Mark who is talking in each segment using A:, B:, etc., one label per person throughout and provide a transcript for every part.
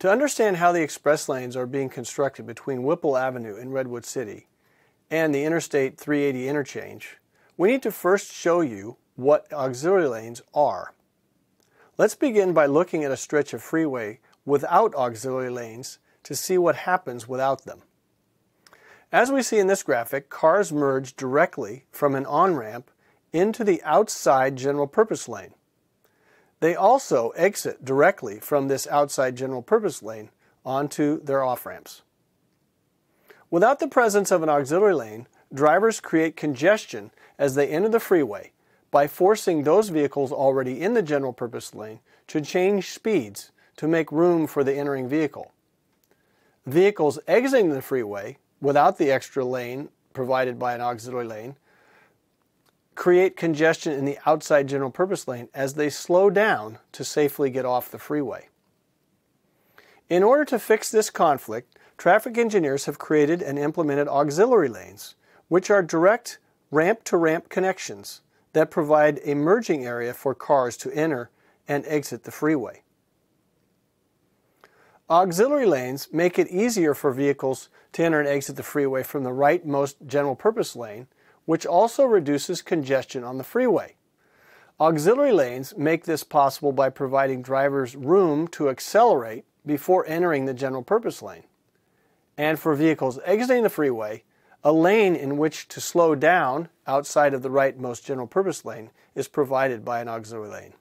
A: To understand how the express lanes are being constructed between Whipple Avenue in Redwood City and the Interstate 380 interchange, we need to first show you what auxiliary lanes are. Let's begin by looking at a stretch of freeway without auxiliary lanes to see what happens without them. As we see in this graphic, cars merge directly from an on-ramp into the outside general purpose lane. They also exit directly from this outside general purpose lane onto their off-ramps. Without the presence of an auxiliary lane, drivers create congestion as they enter the freeway by forcing those vehicles already in the general purpose lane to change speeds to make room for the entering vehicle. Vehicles exiting the freeway without the extra lane provided by an auxiliary lane create congestion in the outside general purpose lane as they slow down to safely get off the freeway. In order to fix this conflict, traffic engineers have created and implemented auxiliary lanes, which are direct ramp to ramp connections that provide a merging area for cars to enter and exit the freeway. Auxiliary lanes make it easier for vehicles to enter and exit the freeway from the rightmost general purpose lane which also reduces congestion on the freeway. Auxiliary lanes make this possible by providing drivers room to accelerate before entering the general purpose lane. And for vehicles exiting the freeway, a lane in which to slow down outside of the rightmost general purpose lane is provided by an auxiliary lane.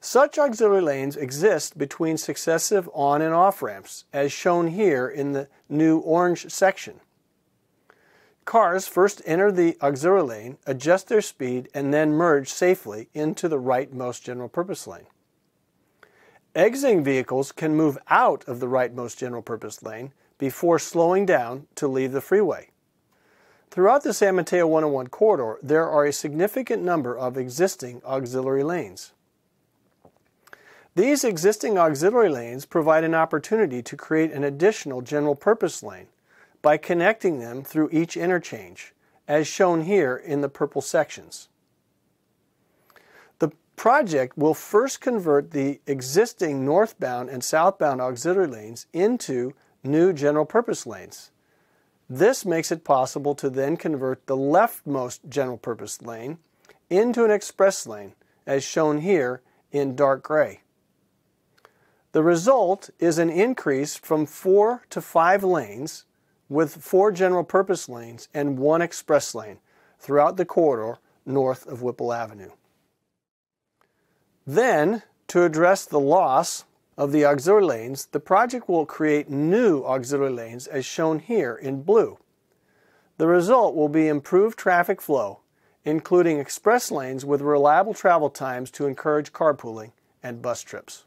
A: Such auxiliary lanes exist between successive on and off ramps, as shown here in the new orange section. Cars first enter the auxiliary lane, adjust their speed, and then merge safely into the rightmost general purpose lane. Exiting vehicles can move out of the rightmost general purpose lane before slowing down to leave the freeway. Throughout the San Mateo 101 corridor, there are a significant number of existing auxiliary lanes. These existing auxiliary lanes provide an opportunity to create an additional general purpose lane by connecting them through each interchange, as shown here in the purple sections. The project will first convert the existing northbound and southbound auxiliary lanes into new general purpose lanes. This makes it possible to then convert the leftmost general purpose lane into an express lane, as shown here in dark gray. The result is an increase from four to five lanes with four general purpose lanes and one express lane throughout the corridor north of Whipple Avenue. Then, to address the loss of the auxiliary lanes, the project will create new auxiliary lanes as shown here in blue. The result will be improved traffic flow, including express lanes with reliable travel times to encourage carpooling and bus trips.